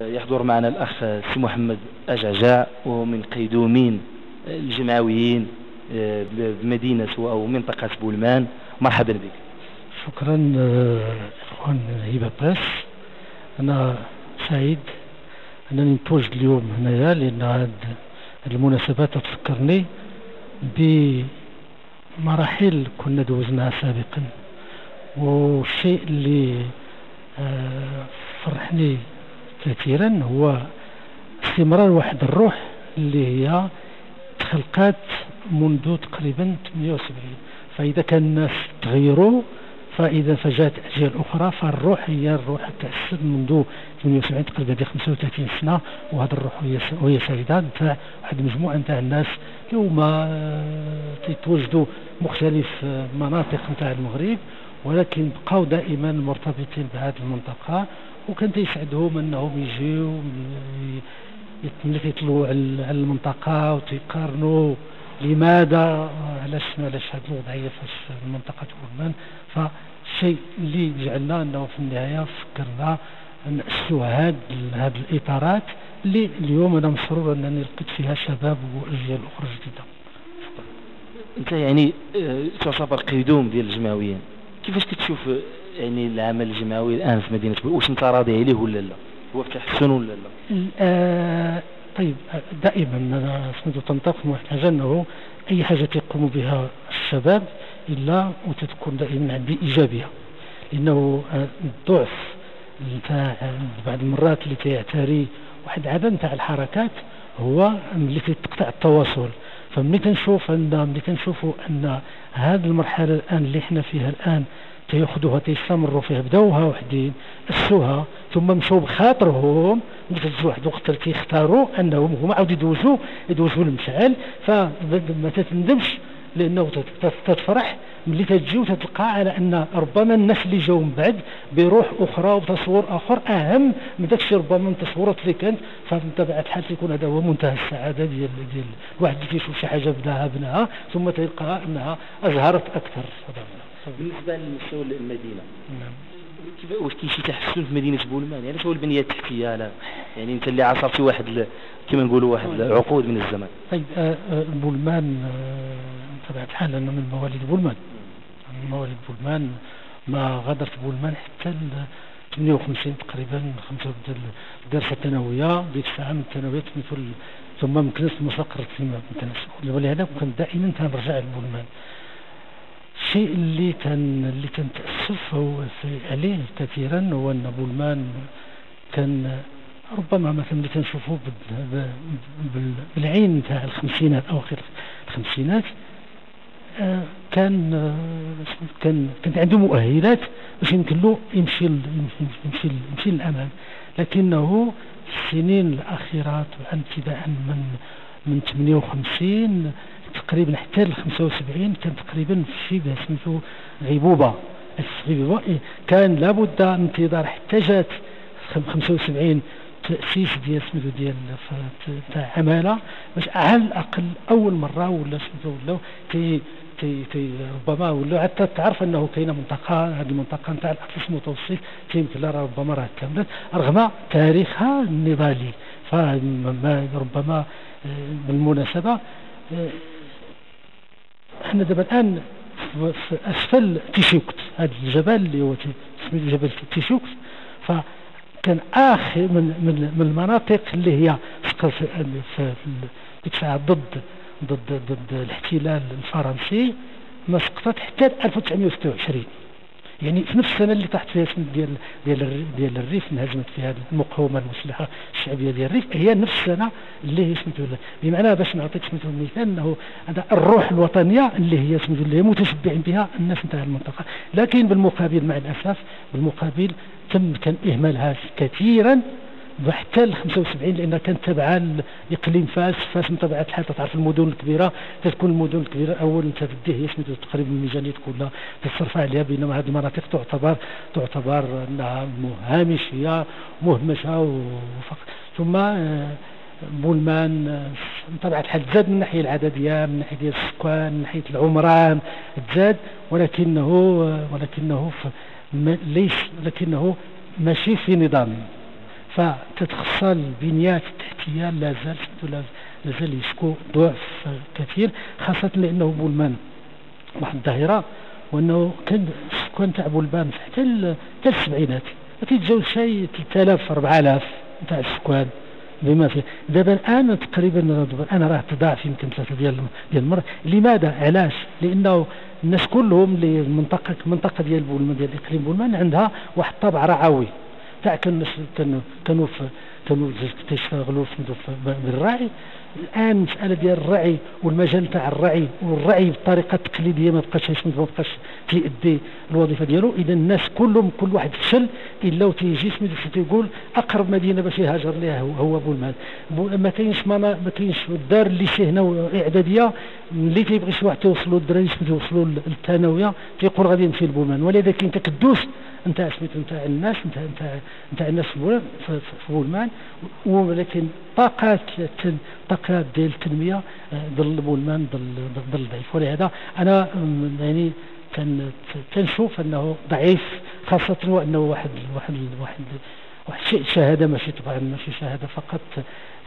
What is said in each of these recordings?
يحضر معنا الأخ سي محمد أجعجع ومن قيدومين الجمعويين آه، بمدينة أو منطقة بولمان مرحبا بك. شكرا آه، إخوان هبه باس أنا سعيد أنني متواجد اليوم هنايا لأن هاد المناسبة تفكرني بمراحل كنا دوزناها سابقا. والشيء اللي آه، فرحني كثيرا هو استمرار واحد الروح اللي هي تخلقات منذ تقريبا 78 فإذا كان الناس تغيروا فإذا فجاءت أجيال أخرى فالروح هي الروح تأسس منذ 78 تقريبا 35 سنة وهذا الروح وهي سيدة نتاع واحد المجموعة نتاع الناس. اليوم آه، تيتواجدوا مختلف آه، مناطق نتاع المغرب ولكن بقاو دائما مرتبطين بهذه المنطقة. وكان تيسعدهم انهم يجيو ملي كيطلعوا على المنطقة وتيقارنوا لماذا علاش علاش هذه الوضعية في المنطقة كورمان فالشيء اللي جعلنا انه في النهاية فكرنا نأسسوا هاد هاد الإطارات اللي اليوم أنا مسرور أنني لقيت فيها شباب وأجيال أخرى جديدة. أنت يعني آه، تعتبر قيدوم ديال الجمعويين كيفاش كتشوف يعني العمل الجمعوي الآن في مدينة واش أنت راضي عليه ولا لا؟ هو في تحسن ولا لا؟ آه طيب دائما أنا واحد الحاجة أنه أي حاجة تقوم بها الشباب إلا وتتكون دائما ايجابيه لأنه الضعف نتاع بعض المرات اللي تيعتري واحد عدد نتاع الحركات هو اللي تقطع التواصل. فملي كنشوف ان ملي كنشوفوا أن هذه المرحلة الآن اللي إحنا فيها الآن تياخذوها تيستمروا فيها بداوها وحدين اسوها ثم مشوا بخاطرهم ملي واحد الوقت تيختاروا أنهم هما عاود يدوزوا يدوزوا المشعل فما تتندمش لأنه تتفرح ملي تجي وتتلقى على أن ربما الناس اللي جاوا من بعد بروح أخرى وتصور آخر أهم من داك الشيء ربما من التصورات اللي كانت. فبطبيعة الحال تيكون هذا هو منتهى السعادة ديال ديال الواحد اللي كيشوف شي حاجة بداها بناها ثم تلقاها أنها أزهرت أكثر. بالنسبة لمستوى المدينة نعم. واش كاين شي تحسن في مدينة بولمان يعني شو البنية التحتية؟ لا. يعني انت اللي عاصرتي واحد كما نقولوا واحد عقود من الزمن طيب آه آه بولمان آه بطبيعة الحال أنا من مواليد بولمان. من مواليد بولمان ما غادرت بولمان حتى 58 تقريبا خمسة الدراسة الثانوية ديك الساعة من الثانوية ثم من كنت مستقر في مدينة ولهذا كنت دائما تنرجع لبولمان. الشيء اللي كان اللي تأسف هو عليه كثيرا هو أن بولمان كان ربما مثلا اللي تنشوفوا بالعين تاع الخمسينات أواخر الخمسينات آه، كان آه، كان كانت عنده مؤهلات باش يمكن له يمشي يمشي يمشي للأمام. لكنه في السنين الأخيرات ابتداء من من 58 تقريبا حتى ل 75 كان تقريبا شيء سميتو غيبوبة. الغيبوبه إيه، كان لابد من انتظار حتى جات 75 تأسيس ديال سميتو ديال تاع عمالة. باش على الاقل أول مرة ولا سميتو ولاو كي كي كي ربما ولا حتى تعرف أنه كاينة منطقة هذه المنطقة نتاع الاطلس المتوسط كيمكن لها ربما راه كاملة رغم تاريخها النضالي فربما آه، بالمناسبة آه، إحنا دابا الآن في أسفل تيشيوكت هذا الجبل اللي هو جبل تيشيوكت فكان آخر من من, من المناطق اللي هي في في ضد ضد ضد الاحتلال الفرنسي ما سقطت حتى 1926 يعني في نفس السنة اللي طاحت فيها اسم ديال ديال ديال الريف انهزمت فيها المقاومة المسلحة الشعبية ديال الريف. هي نفس السنة اللي هي سميتو بمعنى باش نعطيك سميتو المثال إنه الروح الوطنية اللي هي سميتو اللي متشبعين بها الناس نتاع المنطقة. لكن بالمقابل مع الأسف بالمقابل تم كان إهمالها كثيرا وحتى ل 75 لأنها كانت تابعة لاقليم فاس. فاس من طبيعة الحال تعرف المدن الكبيرة. تكون المدن الكبيرة. اول انت تديه هي سميتو تقريبا الميزانية كلها. تصرف عليها بينما هذه المناطق تعتبر تعتبر أنها هامشيه مهمشه ثم آه، بولمان من طبيعة الحال تزاد من الناحيه العددية من ناحية السكان من ناحية العمران تزاد. ولكنه ولكنه ليس لكنه ماشي في نظام. فتتخصى البنيات التحتيه لا زال لا زال يشكو ضعف كثير خاصة لأنه بولمان واحد الظاهرة وأنه كان السكان تاع بولبان حتى حتى السبعينات. ما كيتجاوز شي 3000 4000 تاع السكان بما فيه. دابا الآن تقريبا أنا راه تضاعف يمكن ثلاثة ديال ديال المرات لماذا؟ علاش؟ لأنه الناس كلهم اللي المنطقة المنطقة ديال بولمان ديال إقليم بولمان عندها واحد الطابع رعوي. تاع كانوا كانوا كانوا كانوا تيشتغلوا بالرعي الآن مسألة ديال الرعي والمجال تاع الرعي والرعي بالطريقة التقليديه ما بقاش ما بقاش تيأدي الوظيفة ديالو. إذا الناس كلهم كل واحد فشل إلا وتيجي سميتو تيقول أقرب مدينة باش يهاجر ليها هو, بولمان ما كاينش ما كاينش الدار اللي شي هنا إعدادية اللي تيبغي شي واحد توصلوا الدراري سميتو يوصلوا للثانوية تيقول غادي نمشي لبولمان ولذلك انت كدوس نتاع سميتو نتاع الناس نتاع نتاع نتاع الناس في بولمان ولكن طاقات طاقات ديال التنمية ظل ظل ضعيف ولهذا أنا يعني كنشوف أنه ضعيف خاصة وأنه واحد واحد واحد واحد شيء شهادة ماشي طبعا ماشي شهادة فقط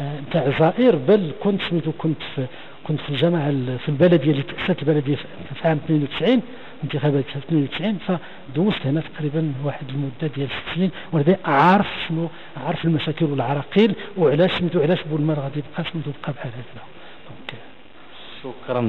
آه، نتاع زائر. بل كنت سميتو كنت في كنت في الجامعة في البلديه اللي تاسست البلديه في عام 92 انتخابات 92 فدوزت هنا تقريبا واحد المدة ديال ست سنين وأنا عارف شنو عارف المشاكل والعراقيل وعلاش سميتو علاش بولمار غادي يبقى سميتو بقى بحال هكذا. شكرا.